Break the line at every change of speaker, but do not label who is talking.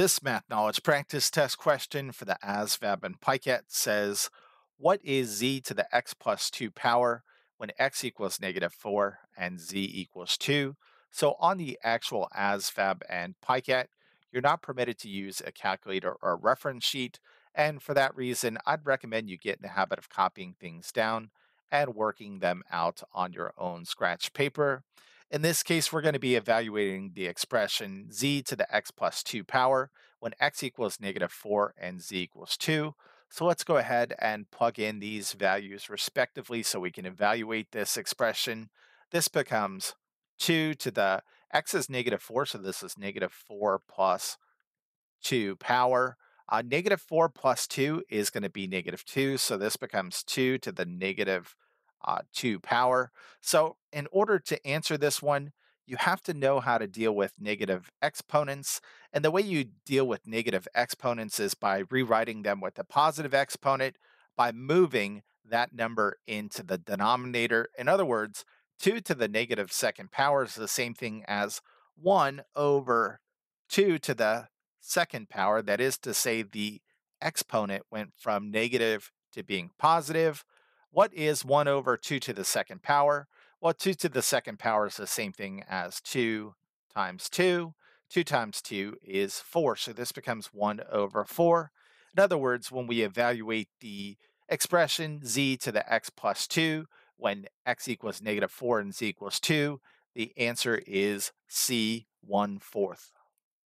This math knowledge practice test question for the ASVAB and PICAT says, what is z to the x plus 2 power when x equals negative 4 and z equals 2? So on the actual ASVAB and PICAT, you're not permitted to use a calculator or a reference sheet. And for that reason, I'd recommend you get in the habit of copying things down and working them out on your own scratch paper. In this case, we're going to be evaluating the expression z to the x plus 2 power when x equals negative 4 and z equals 2. So let's go ahead and plug in these values respectively so we can evaluate this expression. This becomes 2 to the x is negative 4, so this is negative 4 plus 2 power. Uh, negative 4 plus 2 is going to be negative 2, so this becomes 2 to the negative uh, 2 power. So in order to answer this one, you have to know how to deal with negative exponents. And the way you deal with negative exponents is by rewriting them with a positive exponent by moving that number into the denominator. In other words, 2 to the negative second power is the same thing as 1 over 2 to the second power. That is to say, the exponent went from negative to being positive. What is 1 over 2 to the second power? Well, 2 to the second power is the same thing as 2 times 2. 2 times 2 is 4, so this becomes 1 over 4. In other words, when we evaluate the expression z to the x plus 2, when x equals negative 4 and z equals 2, the answer is C, 1 fourth.